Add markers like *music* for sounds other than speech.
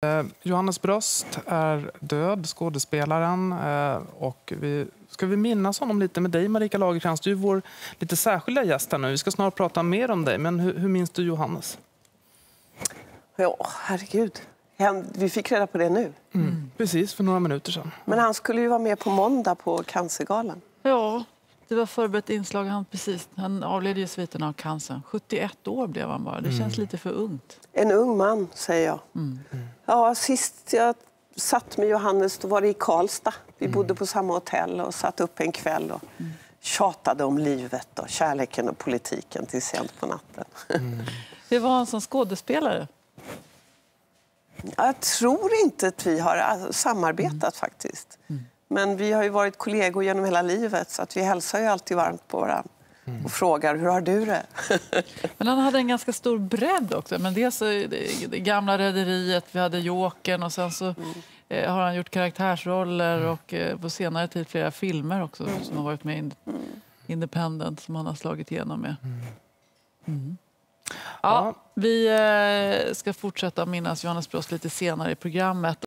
Eh, Johannes Brost är död, skådespelaren. Eh, och vi, ska vi minnas honom lite med dig, Marika Lagercrantz? Du är vår lite särskilda gäst här nu. Vi ska snart prata mer om dig. Men hur, hur minns du Johannes? Ja, herregud. Vi fick reda på det nu. Precis, för några minuter sedan. Men han skulle ju vara med på måndag på Cancergalan. Ja, det var förberett inslag. Han, precis, han avled ju i sviterna av cancern. 71 år blev han bara. Det känns lite för ungt. En ung man, säger jag. Ja, sist jag satt med Johannes då var det i Karlstad. Vi bodde på samma hotell och satt upp en kväll och tjatade om livet och kärleken och politiken till sent på natten. *laughs* Hur var han som skådespelare? Jag tror inte att vi har alltså, samarbetat faktiskt. Men vi har ju varit kollegor genom hela livet så att vi hälsar ju alltid varmt på varandra. Och frågar hur har du det? *laughs* Men han hade en ganska stor bredd också. Men dels så det, det gamla Rederiet, vi hade Jokern och sen så eh, har han gjort karaktärsroller och eh, på senare tid flera filmer också som har varit med i Ind- Independent som han har slagit igenom med. Mm. Ja, vi eh, ska fortsätta minnas Johannes Brost lite senare i programmet.